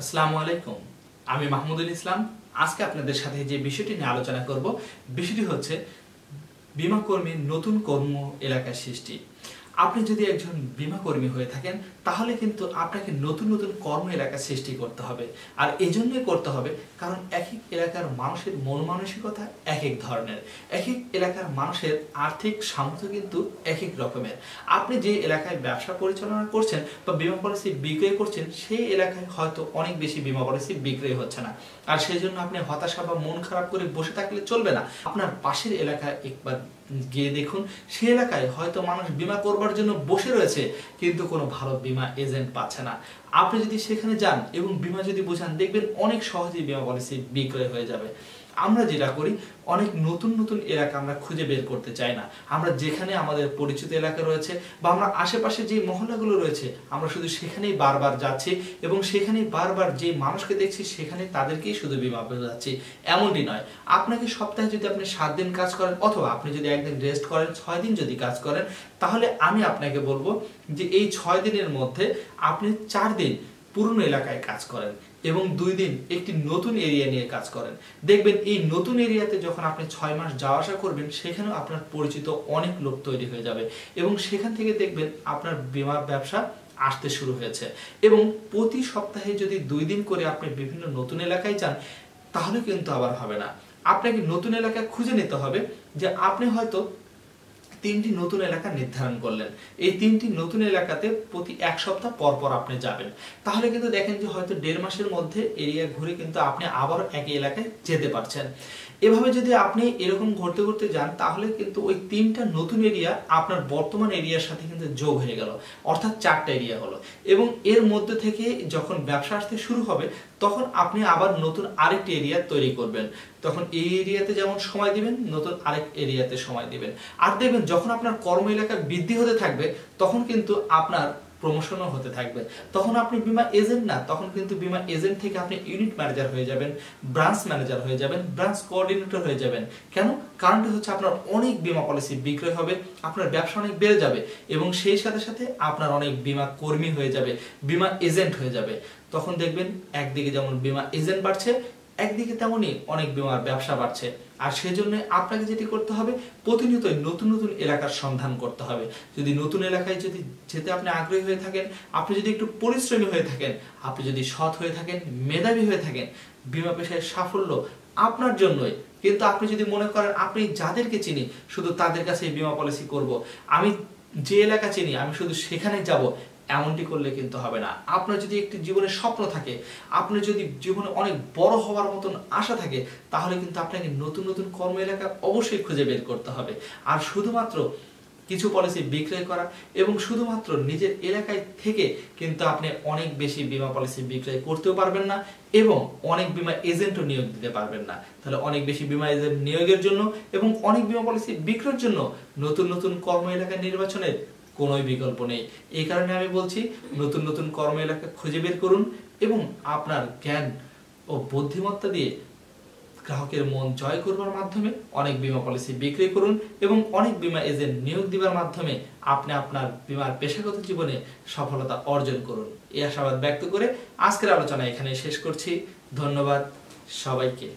আসসালামু আলাইকুম। আমি মাহমুদুল ইসলাম। আজকে আপনাদের সাথে যে বিষয়টি নিয়ে আলোচনা করব, বিষয়টি হচ্ছে বিমা কর্মীর নতুন কর্ম এলাকা সৃষ্টি। আপনি যদি একজন বিমা কর্মী হয়ে থাকেন, তাহলে কিন্তু আপনাকে নতুন নতুন কর্ম এলাকা সৃষ্টি করতে হবে। আর এই জন্যই করতে হবে, কারণ এক এক এলাকার মানুষের মন মানসিকতা এক এক ধরনের। এক এক এলাকার মানুষের আর্থিক সামর্থ্য কিন্তু এক এক রকমের। আপনি যে এলাকায় ব্যবসা পরিচালনা করছেন বা বিমা পলিসি বিক্রয় করছেন, সেই এলাকায় হয়তো অনেক বেশি বিমা পলিসি বিক্রয় হচ্ছে না। আর সেই জন্য আপনি হতাশা বা মন খারাপ করে বসে থাকলে চলবে না। আপনার পাশের এলাকায় একবার গিয়ে দেখুন সে এলাকায় হয়তো মানুষ বিমা করবার জন্য বসে রয়েছে, কিন্তু কোনো ভালো বিমা এজেন্ট পাচ্ছে না। আপনি যদি সেখানে যান এবং বিমা যদি বোঝান, দেখবেন অনেক সহজেই বিমা পলিসি বিক্রয় হয়ে যাবে। আমরা যেটা করি, অনেক নতুন নতুন এলাকা আমরা খুঁজে বের করতে চাই না। আমরা যেখানে আমাদের পরিচিত এলাকা রয়েছে বা আমরা আশেপাশে যে মহল্লাগুলো রয়েছে, আমরা শুধু সেখানেই বারবার যাচ্ছি এবং সেখানেই বারবার যে মানুষকে দেখছি, সেখানে তাদেরকেই শুধু বিমা পেয়ে যাচ্ছি। এমনটি নয়। আপনাকে সপ্তাহে যদি আপনি সাত দিন কাজ করেন অথবা আপনি যদি একদিন রেস্ট করেন, ছয় দিন যদি কাজ করেন, তাহলে আমি আপনাকে বলব যে এই ছয় দিনের মধ্যে আপনি চার দিন পুরনো এলাকায় কাজ করেন। এবং দুই দিন একটি নতুন এরিয়া নিয়ে কাজ করেন। দেখবেন এই নতুন এরিয়াতে যখন আপনি ছয় মাস যাওয়া আসা করবেন, সেখানেও আপনার পরিচিত অনেক লোক তৈরি হয়ে যাবে এবং সেখান থেকে দেখবেন আপনার বিমা ব্যবসা আসতে শুরু হয়েছে। এবং প্রতি সপ্তাহে যদি দুই দিন করে আপনি বিভিন্ন নতুন এলাকায় যান, তাহলে কিন্তু আবার হবে না। আপনাকে নতুন এলাকা খুঁজে নিতে হবে যে আপনি হয়তো তিনটি নতুন এলাকা নির্ধারণ করলেন। এই তিনটি নতুন এলাকাতে প্রতি এক সপ্তাহ পর পর আপনি যাবেন। তাহলে কিন্তু দেখেন যে হয়তো দেড় মাসের মধ্যে এরিয়া ঘুরে কিন্তু আপনি আবার একই এলাকায় যেতে পারছেন। এভাবে যদি আপনি এরকম ঘুরতে ঘুরতে যান, তাহলে কিন্তু ওই তিনটা নতুন এরিয়া আপনার বর্তমান এরিয়ার সাথে কিন্তু যোগ হয়ে গেল। অর্থাৎ চারটা এরিয়া হলো। এবং এর মধ্যে থেকে যখন ব্যবসা আসতে শুরু হবে তখন আপনি আবার নতুন আরেকটি এরিয়া তৈরি করবেন। তখন এই এরিয়াতে যেমন সময় দিবেন, নতুন আরেক এরিয়াতে সময় দিবেন। আর দেখবেন যখন আপনার কর্ম এলাকা বৃদ্ধি হতে থাকবে, তখন কিন্তু আপনার প্রমোশনও হতে থাকবে। তখন আপনি বিমা এজেন্ট না, তখন কিন্তু বিমা এজেন্ট থেকে আপনি ইউনিট ম্যানেজার হয়ে যাবেন ব্রাঞ্চ ম্যানেজার হয়ে যাবেন ব্রাঞ্চ কোঅর্ডিনেটর হয়ে যাবেন। কেন? কারণটা হচ্ছে আপনার অনেক বিমা পলিসি বিক্রয় হবে, আপনার ব্যবসা অনেক বেড়ে যাবে এবং সেই সাথে সাথে আপনার অনেক বিমা কর্মী হয়ে যাবে, বিমা এজেন্ট হয়ে যাবে। তখন দেখবেন একদিকে যেমন বিমা এজেন্ট বাড়ছে একদিকে তেমনই অনেক বিমার ব্যবসা বাড়ছে, আর সেজন্য আপনাকে যেটি করতে হবে প্রতিনিয়ত নতুন নতুন এলাকার সন্ধান করতে হবে। যদি নতুন এলাকায় যদি যেতে আপনি আগ্রহী হয়ে থাকেন, আপনি যদি একটু পরিশ্রমী হয়ে থাকেন, আপনি যদি সৎ হয়ে থাকেন, মেধাবী হয়ে থাকেন, বিমা পেশায় সাফল্য আপনার জন্যই। কিন্তু আপনি যদি মনে করেন আপনি যাদেরকে চিনি, শুধু তাদের কাছে বিমা পলিসি করব, আমি যে এলাকা চিনি, আমি শুধু সেখানে যাব এমনটি করলে কিন্তু হবে না। আপনার যদি একটি জীবনের স্বপ্ন থাকে আপনার যদি জীবনে অনেক বড় হওয়ার মতন আশা থাকে, তাহলে কিন্তু আপনাকে নতুন নতুন কর্ম এলাকা অবশ্যই খুঁজে বের করতে হবে। আর শুধুমাত্র কিছু পলিসি বিক্রয় করা এবং শুধুমাত্র নিজের এলাকায় থেকে কিন্তু আপনি অনেক বেশি বিমা পলিসি বিক্রয় করতেও পারবেন না এবং অনেক বিমা এজেন্টও নিয়োগ দিতে পারবেন না। তাহলে অনেক বেশি বিমা এজেন্ট নিয়োগের জন্য এবং অনেক বিমা পলিসি বিক্রয়ের জন্য নতুন নতুন কর্ম এলাকা নির্বাচনের কোনো বিকল্প নেই। এই কারণে আমি বলছি, নতুন নতুন কর্ম এলাকা খুঁজে বের করুন এবং আপনার জ্ঞান ও বুদ্ধিমত্তা দিয়ে গ্রাহকের মন জয় করবার মাধ্যমে অনেক বিমা পলিসি বিক্রি করুন এবং অনেক বিমা এজেন্ট নিয়োগ দিবার মাধ্যমে আপনি আপনার বিমার পেশাগত জীবনে সফলতা অর্জন করুন। এই আশাবাদ ব্যক্ত করে আজকের আলোচনা এখানে শেষ করছি। ধন্যবাদ সবাইকে।